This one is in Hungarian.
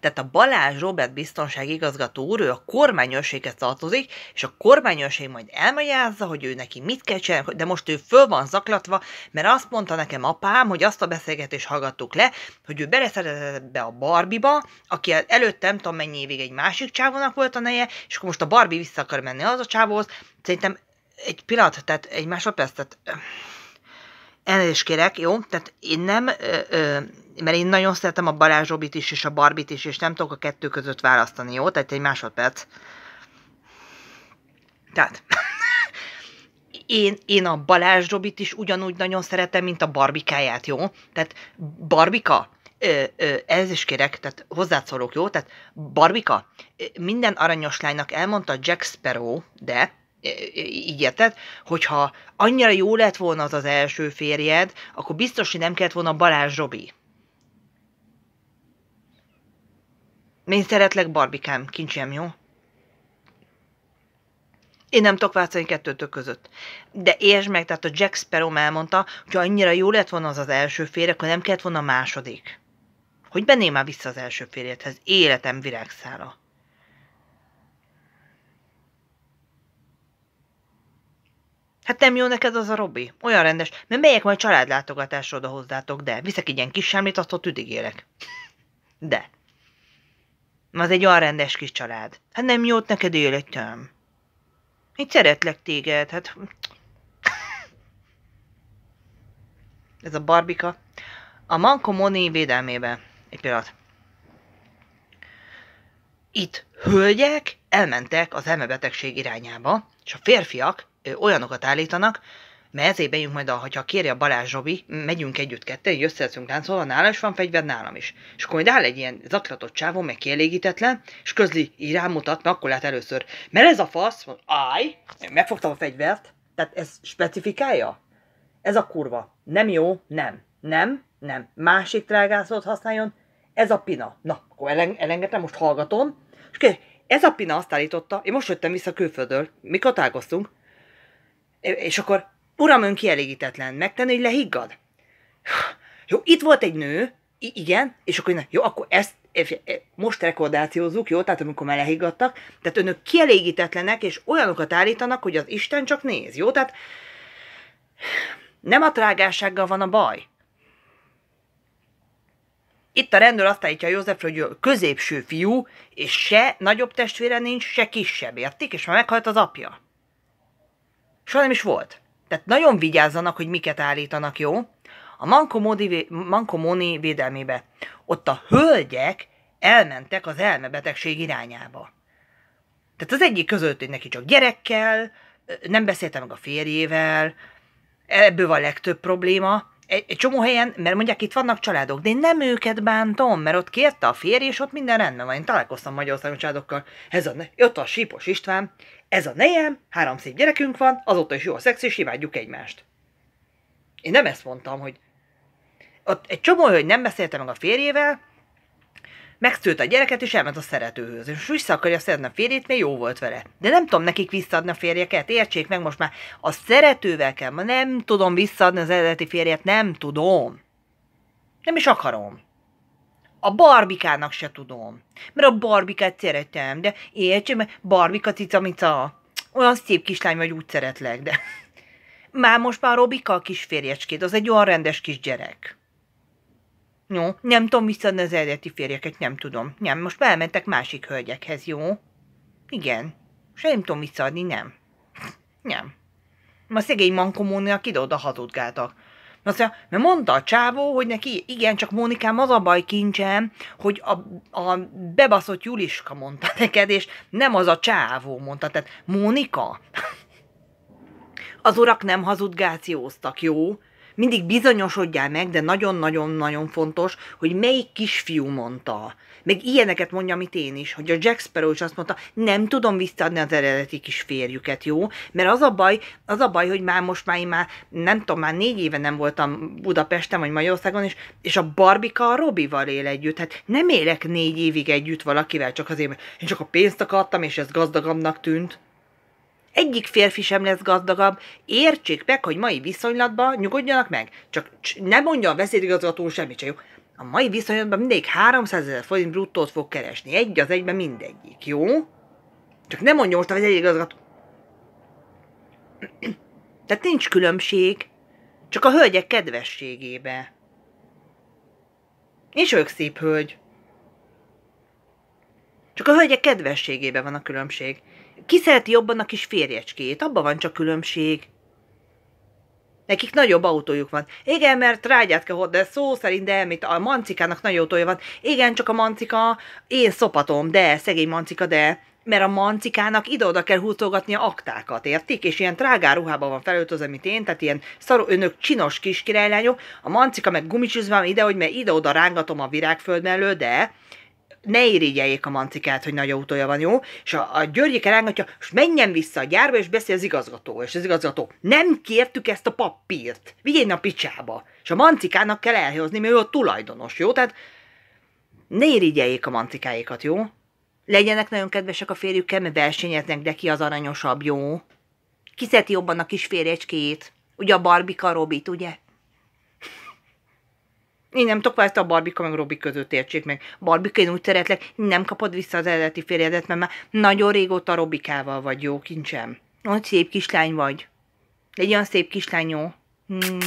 Tehát a Balázs Robert biztonsági igazgató úr, ő a kormányőrséghez tartozik, és a kormányőrség majd elmagyarázza, hogy ő neki mit kell csinálni, de most ő föl van zaklatva, mert azt mondta nekem apám, hogy azt a beszélgetést hallgattuk le, hogy ő beleszeretett be a Barbiba, aki előtte nem tudom mennyi évig egy másik csávónak volt a neje, és akkor most a Barbie vissza akar menni az a csávóhoz. Szerintem egy pillanat, tehát egy másodperc, tehát elnézést kérek, jó? Tehát én nem, ö, ö, mert én nagyon szeretem a Balázs Robit is, és a Barbit is, és nem tudok a kettő között választani, jó? Tehát egy másodperc. Tehát, én, én a Balázs Robit is ugyanúgy nagyon szeretem, mint a Barbikáját, jó? Tehát Barbika, ez is kérek, tehát hozzászólok, jó? Tehát Barbika, minden aranyos lánynak elmondta Jack Sparrow, de így érted, hogyha annyira jó lett volna az az első férjed, akkor biztos, hogy nem kellett volna Balázs Robi. Én szeretlek, Barbikám, kincsem, jó? Én nem tudok váltani kettőtök között. De értsd meg, tehát a Jack Sparrow elmondta, hogy annyira jó lett volna az az első férj, akkor nem kellett volna a második. Hogy benné már vissza az első férjedhez, életem virágszára. Hát nem jó neked az a Robi? Olyan rendes, mert megyek majd családlátogatásra oda hozzátok, de viszek egy ilyen kis semmit, azt ott üdigélek. De. Az egy olyan rendes kis család. Hát nem jót neked életem. Én szeretlek téged, hát... Ez a barbika. A Manko Moni védelmébe. Egy pillanat. Itt hölgyek elmentek az elmebetegség irányába, és a férfiak olyanokat állítanak, mert ezért bejünk majd, a, hogyha kéri a Balázs Robi, megyünk együtt ketten, így összeszünk láncolva, nála is van fegyver, nálam is. És akkor majd áll egy ilyen zaklatott csávó, meg kielégítetlen, és közli, így rámutat, mert akkor lát először. Mert ez a fasz, állj, megfogtam a fegyvert, tehát ez specifikálja? Ez a kurva. Nem jó, nem. Nem, nem. Másik trágászót használjon, ez a pina. Na, akkor elen, elengedtem, most hallgatom. És kér, ez a pina azt állította, én most jöttem vissza külföldről, mikor találkoztunk, és akkor, uram, ön kielégítetlen, megtenni, hogy lehiggad? Jó, itt volt egy nő, I- igen, és akkor jó, akkor ezt most rekordációzzuk, jó, tehát amikor már lehiggadtak, tehát önök kielégítetlenek, és olyanokat állítanak, hogy az Isten csak néz, jó? Tehát nem a trágássággal van a baj. Itt a rendőr azt állítja Józsefről, hogy a középső fiú, és se nagyobb testvére nincs, se kisebb, értik? És már meghalt az apja. Soha nem is volt. Tehát nagyon vigyázzanak, hogy miket állítanak, jó? A Mankomoni védelmébe. Ott a hölgyek elmentek az elmebetegség irányába. Tehát az egyik között, hogy neki csak gyerekkel, nem beszéltem meg a férjével, ebből van a legtöbb probléma, egy, csomó helyen, mert mondják, itt vannak családok, de én nem őket bántom, mert ott kérte a férj, és ott minden rendben van. Én találkoztam Magyarországon családokkal. Ez a, ott a Sípos István, ez a nejem, három szép gyerekünk van, azóta is jó a szex, és imádjuk egymást. Én nem ezt mondtam, hogy ott egy csomó, hogy nem beszéltem meg a férjével, megszült a gyereket, és elment a szeretőhöz. És vissza akarja szeretni a férjét, mert jó volt vele. De nem tudom nekik visszaadni a férjeket, értsék meg most már. A szeretővel kell, ma nem tudom visszaadni az eredeti férjet, nem tudom. Nem is akarom. A barbikának se tudom. Mert a barbikát szeretem, de értsék, mert barbika cica Olyan szép kislány vagy, úgy szeretlek, de... Már most már Robika a kis férjecskét, az egy olyan rendes kis gyerek. Jó, nem tudom visszadni az eredeti férjeket, nem tudom. Nem, most elmentek másik hölgyekhez, jó? Igen. És nem tudom visszaadni, nem. Nem. Ma szegény mankomónia ide-oda hazudgáltak. Azt mondja, mert mondta a csávó, hogy neki, igen, csak Mónikám az a baj kincsem, hogy a, a bebaszott Juliska mondta neked, és nem az a csávó mondta. Tehát Mónika, az urak nem hazudgációztak, jó? Mindig bizonyosodjál meg, de nagyon-nagyon-nagyon fontos, hogy melyik kisfiú mondta. Meg ilyeneket mondja, amit én is, hogy a Jack Sparrow is azt mondta, nem tudom visszaadni az eredeti kis férjüket, jó? Mert az a baj, az a baj, hogy már most már én már, nem tudom, már négy éve nem voltam Budapesten vagy Magyarországon, és, és a Barbika a Robival él együtt. Hát nem élek négy évig együtt valakivel, csak azért, mert én csak a pénzt akartam, és ez gazdagabbnak tűnt. Egyik férfi sem lesz gazdagabb, értsék meg, hogy mai viszonylatban nyugodjanak meg. Csak nem mondja a vezérigazgató semmit se, jó? A mai viszonylatban mindig 300 ezer forint bruttót fog keresni. Egy az egyben mindegyik, jó? Csak nem mondja most, hogy egy igazgató. Tehát nincs különbség, csak a hölgyek kedvességébe. És ők szép hölgy. Csak a hölgyek kedvességében van a különbség. Ki szereti jobban a kis férjecskét? Abban van csak különbség. Nekik nagyobb autójuk van. Igen, mert trágyát kell hozni, de szó szerint, de mit a mancikának nagy autója van. Igen, csak a mancika, én szopatom, de, szegény mancika, de, mert a mancikának ide-oda kell húzolgatni a aktákat, értik? És ilyen trágár ruhában van felöltözve, mint én, tehát ilyen szaró, önök csinos kis királylányok, a mancika meg gumicsizve van ide, hogy mert ide-oda rángatom a virágföld mellől, de ne irigyeljék a mancikát, hogy nagy autója van, jó? És a, a Györgyike rángatja, és menjen vissza a gyárba, és beszél az igazgató. És az igazgató, nem kértük ezt a papírt, vigyél a picsába. És a mancikának kell elhozni, mert ő a tulajdonos, jó? Tehát ne irigyeljék a mancikáikat, jó? Legyenek nagyon kedvesek a férjükkel, mert versenyeznek, de ki az aranyosabb, jó? Ki szereti jobban a kis férjecskét? Ugye a Barbika Robit, ugye? Én nem tudok ezt a Barbika meg Robi között értsék meg. Barbika, én úgy szeretlek, nem kapod vissza az eredeti férjedet, mert már nagyon régóta Robikával vagy, jó kincsem. Olyan szép kislány vagy. Egy olyan szép kislány, jó? Hmm.